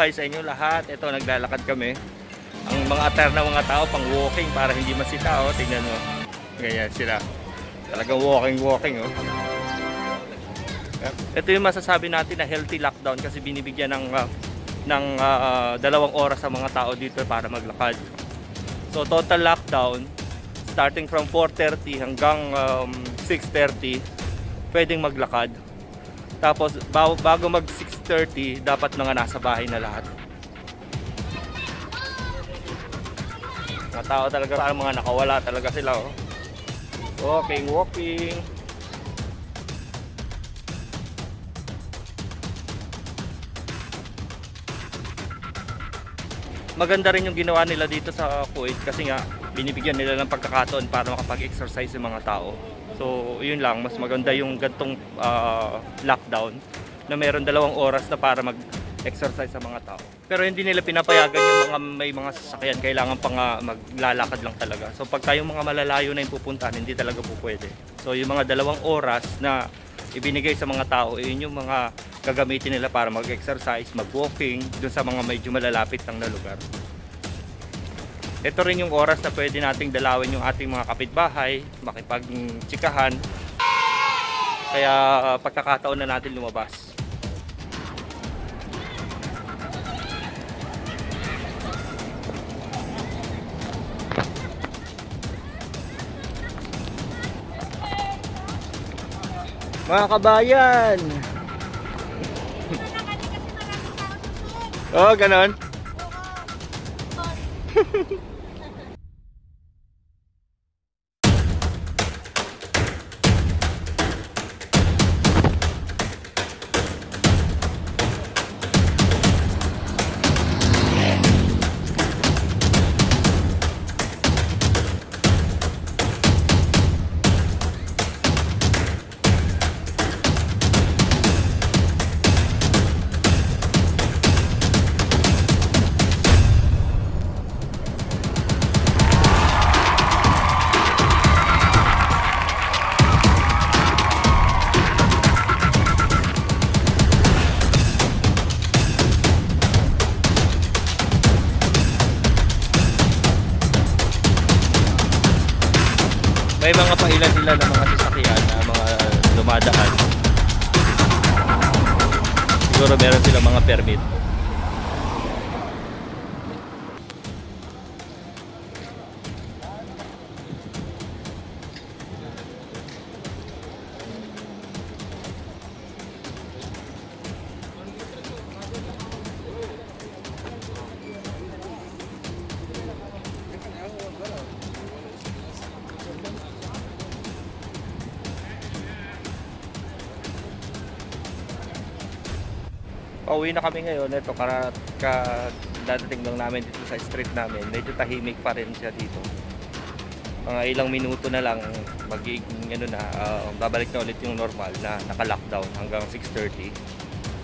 buhay sa inyo lahat. Ito, naglalakad kami. Ang mga atar na mga tao, pang walking para hindi masita. Oh. Tingnan mo. Ganyan sila. Talagang walking-walking. Oh. Ito yung masasabi natin na healthy lockdown kasi binibigyan ng uh, ng uh, dalawang oras sa mga tao dito para maglakad. So total lockdown starting from 4:30 hanggang um, 6:30 pwedeng maglakad. Tapos bago mag 6.30, dapat mga nasa bahay na lahat. Mga tao talaga, parang mga nakawala talaga sila. Oh. Walking, walking. Maganda rin yung ginawa nila dito sa Kuwait kasi nga binibigyan nila ng pagkakataon para makapag-exercise yung mga tao. So, yun lang, mas maganda yung gantong uh, lockdown na meron dalawang oras na para mag-exercise sa mga tao. Pero hindi nila pinapayagan yung mga may mga sasakyan, kailangan pa nga maglalakad lang talaga. So, pagka yung mga malalayo na yung pupuntahan, hindi talaga po pwede. So, yung mga dalawang oras na ibinigay sa mga tao, yun yung mga gagamitin nila para mag-exercise, mag-walking, dun sa mga medyo malalapit na lugar ito rin yung oras na pwede nating dalawin yung ating mga kapitbahay, makipagtsikahan. Kaya uh, pagkakataon na natin lumabas. Mga kabayan! oh, ganon. May mga pailan nila ng mga sasakyan na mga dumadaan. Siguro meron silang mga permit Pauwi na kami ngayon. Ito, ka, ka, dadating lang namin dito sa street namin. Medyo tahimik pa rin siya dito. Mga ilang minuto na lang magiging ano na, uh, babalik na ulit yung normal na naka-lockdown hanggang 6.30.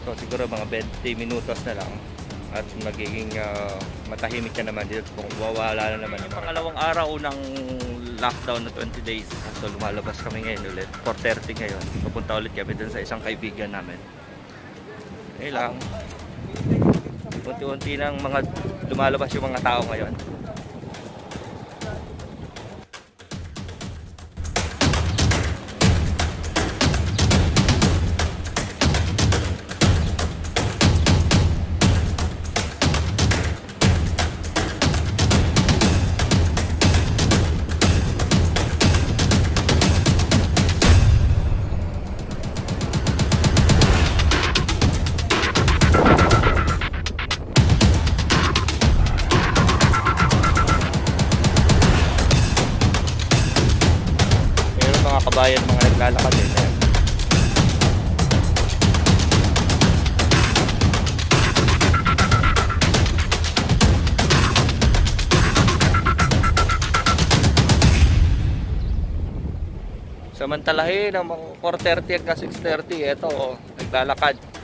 So siguro mga 20 minutos na lang at magiging uh, matahimik na naman dito kung wawala na naman yung pangalawang araw ng lockdown na 20 days so lumalabas kami ngayon ulit 4.30 ngayon papunta ulit kami dun sa isang kaibigan namin eh lang. Unti-unti nang mga lumalabas yung mga tao ngayon. Kabayan mga naglalakad. Eh. Samantalahin ang mga 4.30 hanggang 6.30, ito oh, naglalakad.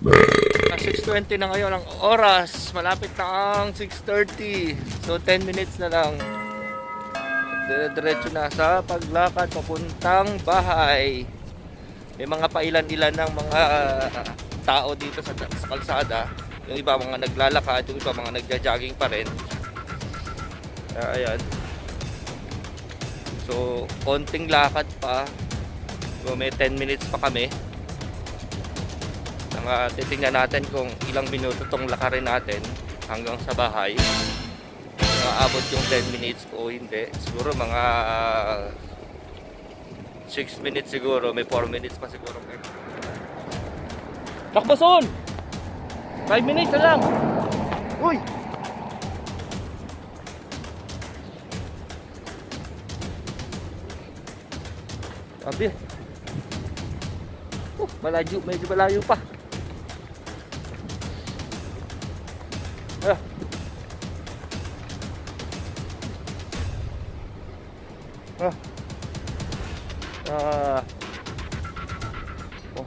Na 6.20 na ngayon ang oras. Malapit na ang 6.30. So So 10 minutes na lang. Dire-diretso na sa paglakad papuntang bahay. May mga pailan-ilan ng mga tao dito sa, sa kalsada. Yung iba mga naglalakad, yung iba mga nagja-jogging pa rin. Kaya ayan. So, konting lakad pa. So, may 10 minutes pa kami. Uh, titingnan natin kung ilang minuto tong lakarin natin hanggang sa bahay. Aabot yung 10 minutes o hindi. Siguro mga 6 minutes siguro. May 4 minutes pa siguro. Takbason! 5 minutes na lang! Uy! Sabi. Oh, malayo, medyo malayo pa. Ah. Ah. Ah. Oh.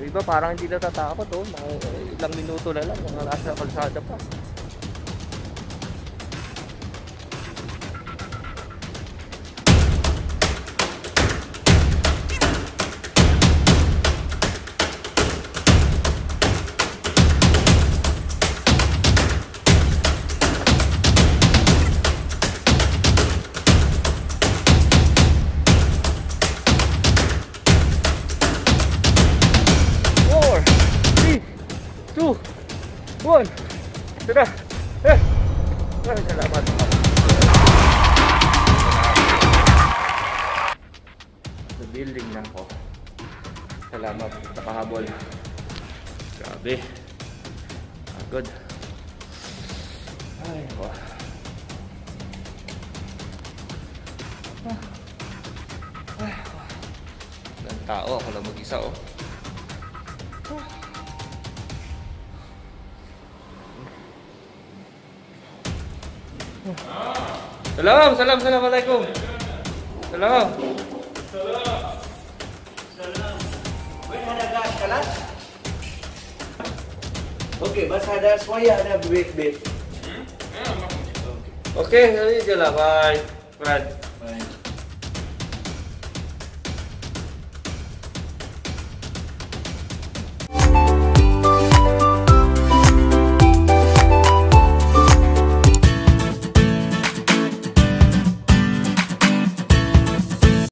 Yung iba parang hindi natatakot oh. Mga ilang minuto na lang, mga nasa kalsada pa. One. Ito na. Eh. Salamat. Sa building na ako. Salamat sa pahabol. Grabe. Pagod. Ay, ko. Ay, Ilang tao, ako lang mag-isa oh. Salam, salam, salam, assalamualaikum. Salam. Okey, masa ada suaya ada bibit-bibit. Ya, ada macam tu. Hmm, okey, okay, jadi je lah. Bye. Bye.